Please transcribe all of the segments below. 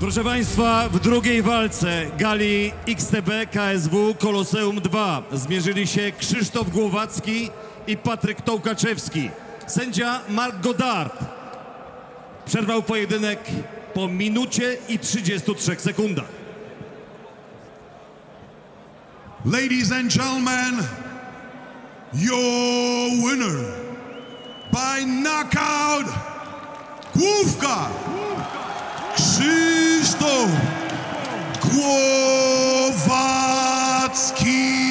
Proszę Państwa, w drugiej walce gali XTB KSW Koloseum 2 zmierzyli się Krzysztof Głowacki i Patryk Tołkaczewski. Sędzia Mark Godard przerwał pojedynek po minucie i 33 sekundach. Ladies and gentlemen, your winner by knockout, główka, Głowacki.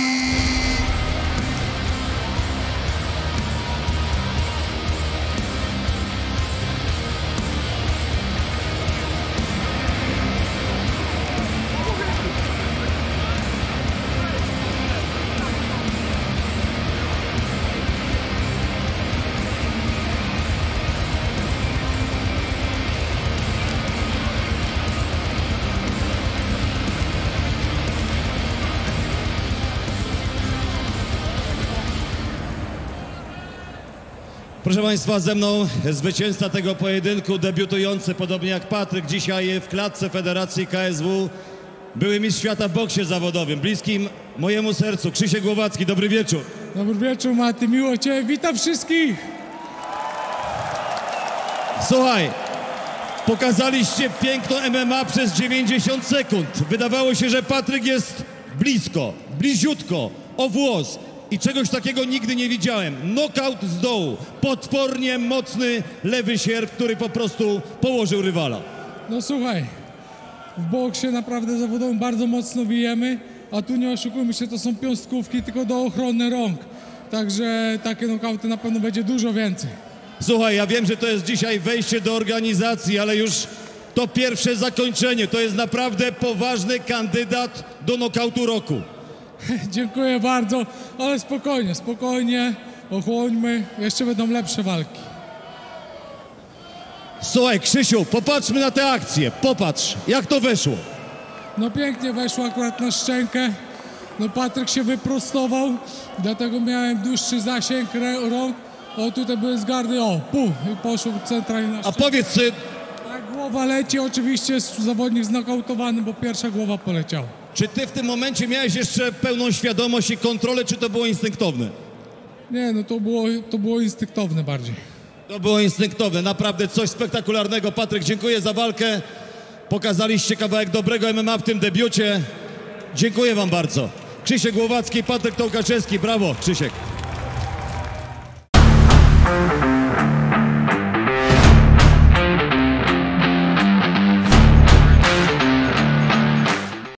Proszę Państwa, ze mną zwycięzca tego pojedynku, debiutujący podobnie jak Patryk dzisiaj w klatce Federacji KSW, były mistrz świata w boksie zawodowym, bliskim mojemu sercu, Krzysiek Głowacki. Dobry wieczór. Dobry wieczór, Maty, miło Cię, witam wszystkich! Słuchaj, pokazaliście piękno MMA przez 90 sekund. Wydawało się, że Patryk jest blisko, bliziutko, o włos. I czegoś takiego nigdy nie widziałem. Knockout z dołu. Potwornie mocny lewy sierp, który po prostu położył rywala. No słuchaj, w boksie naprawdę zawodowym bardzo mocno bijemy, a tu nie oszukujmy się, to są piąstkówki tylko do ochrony rąk. Także takie nokauty na pewno będzie dużo więcej. Słuchaj, ja wiem, że to jest dzisiaj wejście do organizacji, ale już to pierwsze zakończenie. To jest naprawdę poważny kandydat do nokautu roku. Dziękuję bardzo, ale spokojnie, spokojnie, ochłońmy, jeszcze będą lepsze walki. Słuchaj, Krzysiu, popatrzmy na tę akcję. Popatrz, jak to weszło. No pięknie weszło akurat na szczękę. No Patryk się wyprostował, dlatego miałem dłuższy zasięg rąk. O tutaj były zgardy, o, pu, i poszło centralnie na A szczękę. powiedz, y, głowa leci, oczywiście zawodnik znokautowany, bo pierwsza głowa poleciała. Czy ty w tym momencie miałeś jeszcze pełną świadomość i kontrolę, czy to było instynktowne? Nie, no to było, to było instynktowne bardziej. To było instynktowne, naprawdę coś spektakularnego. Patryk, dziękuję za walkę. Pokazaliście kawałek dobrego MMA w tym debiucie. Dziękuję wam bardzo. Krzysiek Głowacki, Patryk Tołkaczewski. Brawo, Krzysiek.